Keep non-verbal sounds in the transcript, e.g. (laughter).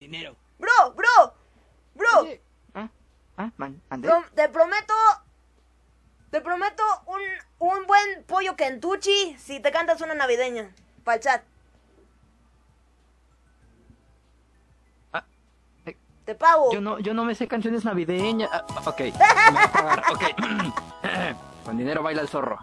Dinero. Bro, bro, bro. Oye, ¿Ah? ah man, Pro- te prometo. Te prometo un, un buen pollo Kentucky si te cantas una navideña. Para el chat. Ah, eh, Te pago. yo, no, yo no me sé canciones navideñas. Ah, ok, (laughs) me a pagar. (clears throat) Con dinero baila el zorro.